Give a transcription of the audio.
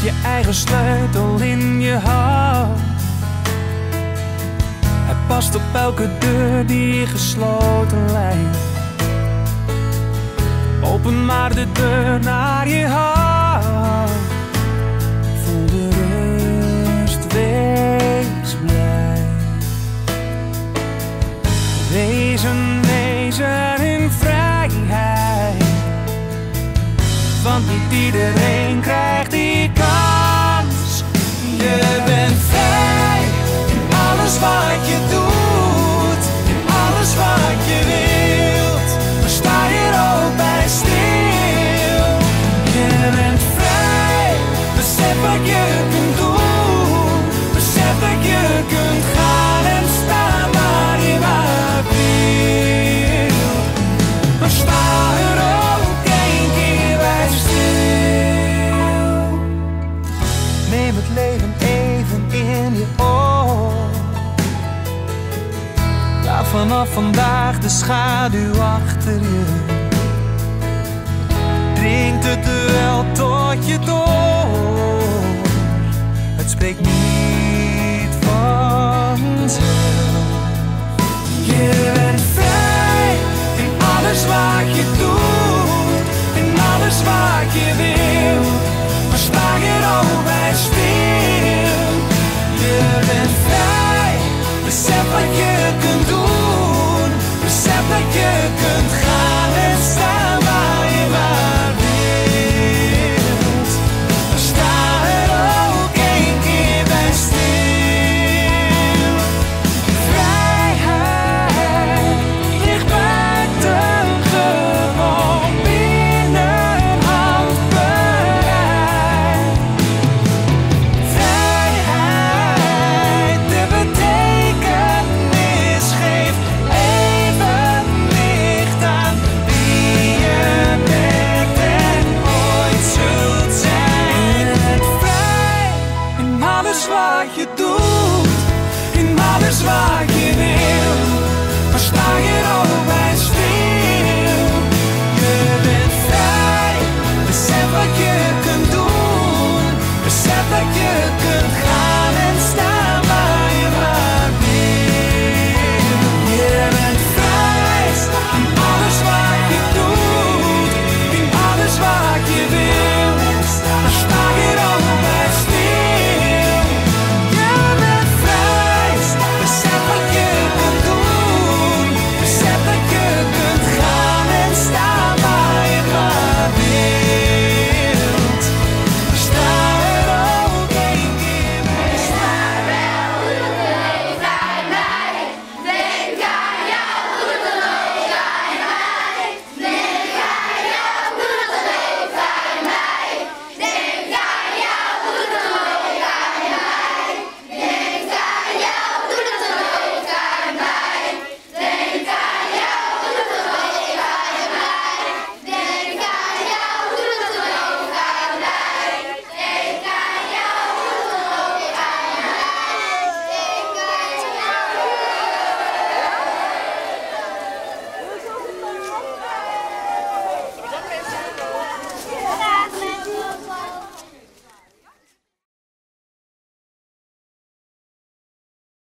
je eigen sleutel in je hand. Hij past op elke deur die gesloten lijkt. Open maar de deur naar je hart. Voel de rust, wees blij. Wees een wezen in vrijheid. Want niet iedereen krijgt die alles wat je doet, in alles wat je wilt. Maar sta je er ook bij stil. Je bent vrij, besef wat je vanaf vandaag de schaduw achter je. Dringt het wel tot je door, het spreekt niet vanzelf. Je bent vrij in alles wat je doet, in alles wat je wil. in maar